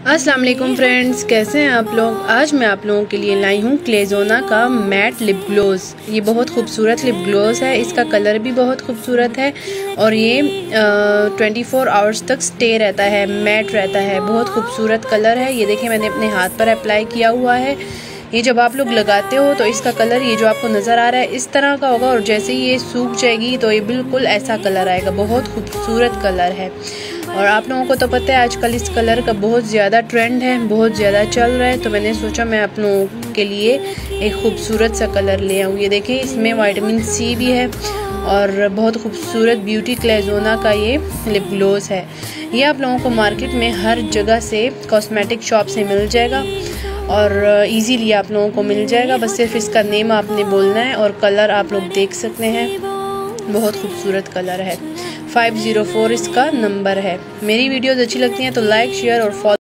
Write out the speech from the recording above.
अस्सलाम वालेकुम फ्रेंड्स, कैसे हैं आप लोग? आज मैं आप लोगों के लिए लाई हूँ क्लेजोना का मैट लिप ग्लोज ये बहुत खूबसूरत लिप ग्लोज है। इसका कलर भी बहुत खूबसूरत है और ये ट्वेंटी फोर आवर्स तक स्टे रहता है, मैट रहता है। बहुत खूबसूरत कलर है। ये देखिए, मैंने अपने हाथ पर अप्लाई किया हुआ है। ये जब आप लोग लगाते हो तो इसका कलर ये जो आपको नज़र आ रहा है, इस तरह का होगा और जैसे ही ये सूख जाएगी तो ये बिल्कुल ऐसा कलर आएगा। बहुत खूबसूरत कलर है। और आप लोगों को तो पता है, आजकल इस कलर का बहुत ज़्यादा ट्रेंड है, बहुत ज़्यादा चल रहा है। तो मैंने सोचा मैं आप लोगों के लिए एक खूबसूरत सा कलर ले आऊँ। ये देखिए, इसमें वाइटामिन सी भी है और बहुत खूबसूरत ब्यूटी क्लेजोना का ये लिप ग्लोज है। ये आप लोगों को मार्केट में हर जगह से कॉस्मेटिक शॉप से मिल जाएगा और इजीली आप लोगों को मिल जाएगा। बस सिर्फ़ इसका नेम आपने बोलना है और कलर आप लोग देख सकते हैं। बहुत खूबसूरत कलर है। 504 इसका नंबर है। मेरी वीडियोज़ अच्छी लगती हैं तो लाइक शेयर और फॉलो